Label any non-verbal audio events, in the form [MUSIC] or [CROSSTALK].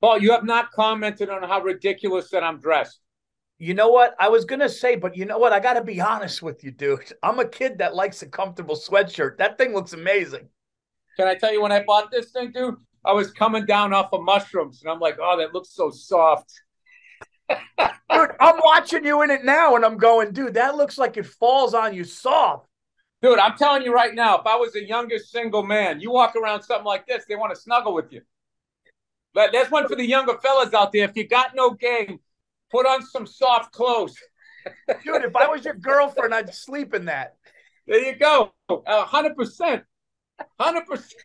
Paul, you have not commented on how ridiculous that I'm dressed. You know what? I was gonna say, but you know what? I gotta be honest with you, dude. I'm a kid that likes a comfortable sweatshirt. That thing looks amazing. Can I tell you when I bought this thing, dude? I was coming down off of mushrooms, and I'm like, oh, that looks so soft. [LAUGHS] dude, I'm watching you in it now, and I'm going, dude, that looks like it falls on you soft. Dude, I'm telling you right now, if I was a younger single man, you walk around something like this, they want to snuggle with you. But that's one for the younger fellas out there. If you got no game, put on some soft clothes. [LAUGHS] Dude, if I was your girlfriend, I'd sleep in that. There you go. Uh, hundred percent. Hundred percent.